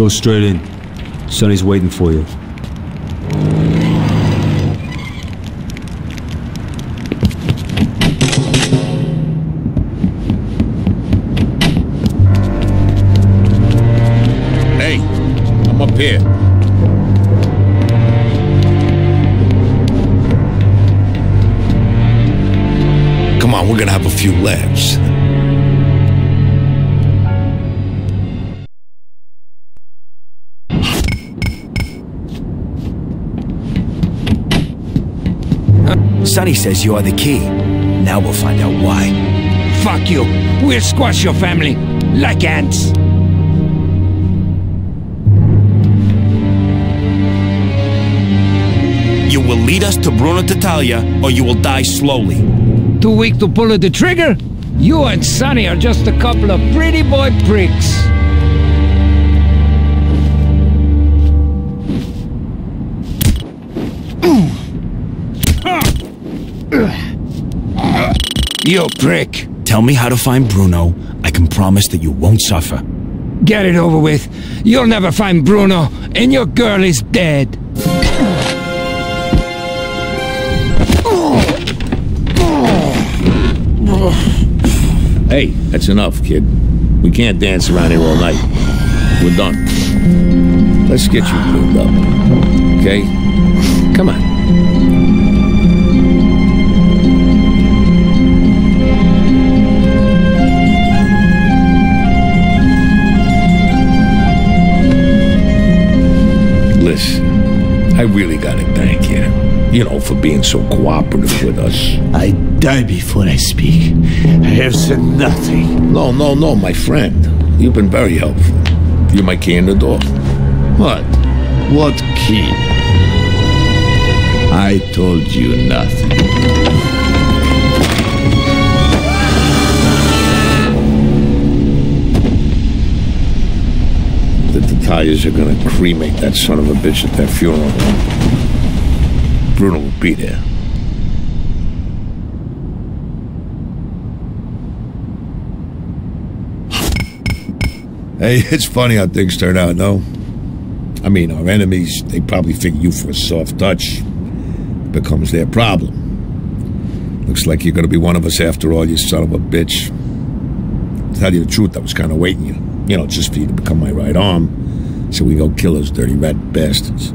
Go straight in. Sonny's waiting for you. Hey, I'm up here. Come on, we're gonna have a few laughs. Sonny says you are the key. Now we'll find out why. Fuck you. We'll squash your family like ants. You will lead us to Bruno Tattaglia, or you will die slowly. Too weak to pull the trigger? You and Sonny are just a couple of pretty boy pricks. You prick. Tell me how to find Bruno. I can promise that you won't suffer. Get it over with. You'll never find Bruno, and your girl is dead. Hey, that's enough, kid. We can't dance around here all night. We're done. Let's get you cleaned up. Okay? Come on. I really gotta thank you. You know, for being so cooperative with us. I die before I speak. I have said nothing. No, no, no, my friend. You've been very helpful. You're my key in the door. What? What key? I told you nothing. The Tattaglias are gonna cremate that son of a bitch at their funeral. Bruno will be there. Hey, it's funny how things turn out, no? I mean, our enemies, they probably figure you for a soft touch. It Becomes their problem. Looks like you're gonna be one of us after all, you son of a bitch. To tell you the truth, I was kinda waiting you. You know, just for you to become my right arm. So we go kill those dirty rat bastards.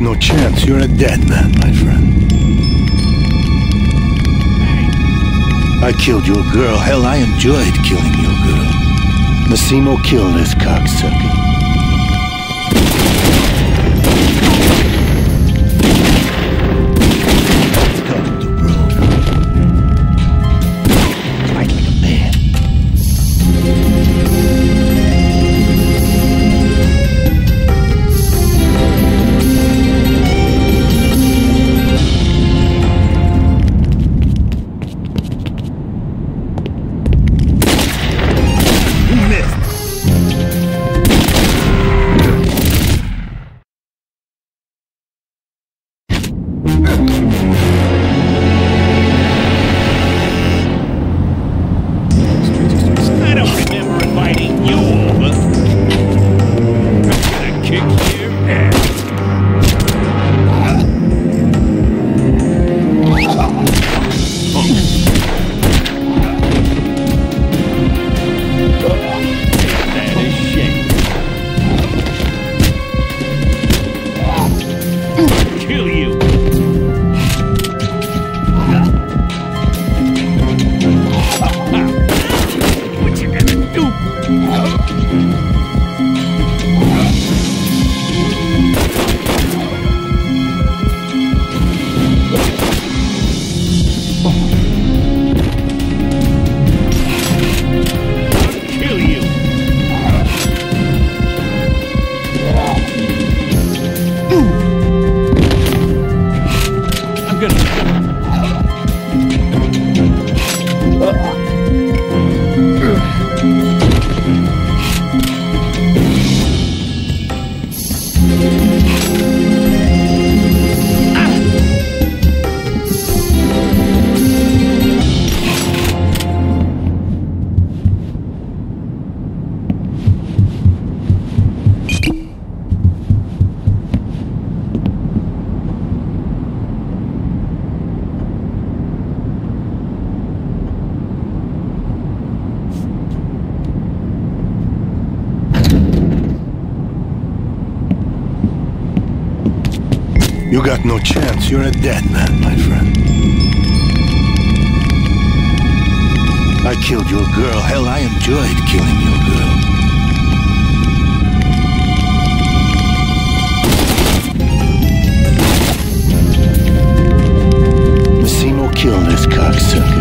No chance. You're a dead man, my friend. I killed your girl. Hell, I enjoyed killing your girl. Massimo killed this cocksucker. You got no chance. You're a dead man, my friend. I killed your girl. Hell, I enjoyed killing your girl. Massimo killed this cocksucker.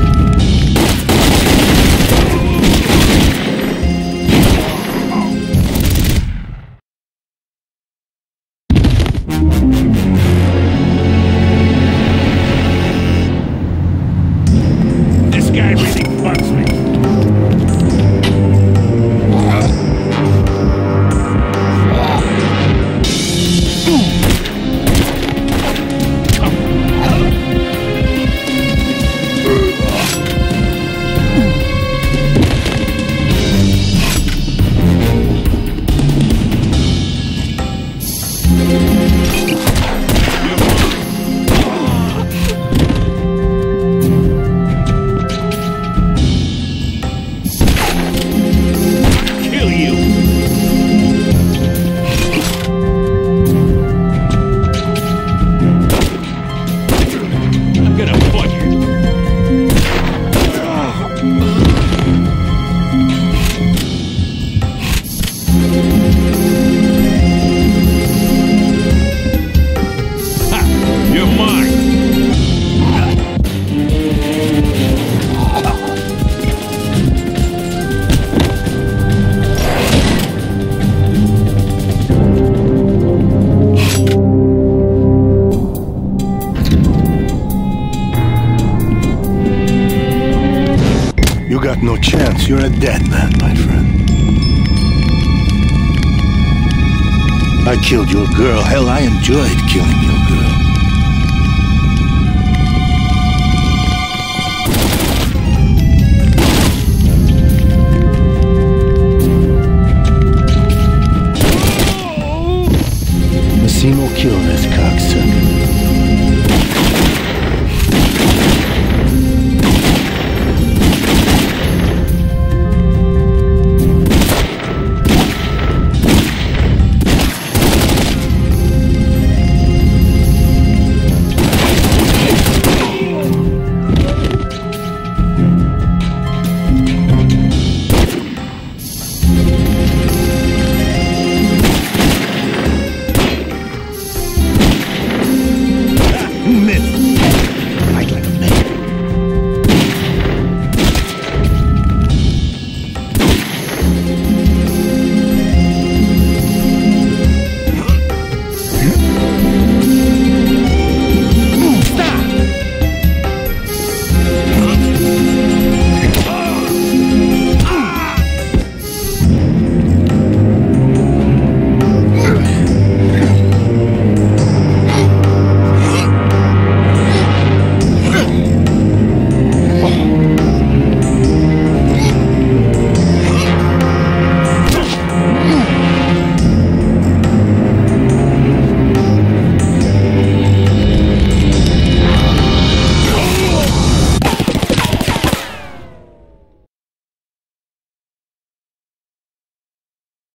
No chance. You're a dead man, my friend. I killed your girl. Hell, I enjoyed killing your girl.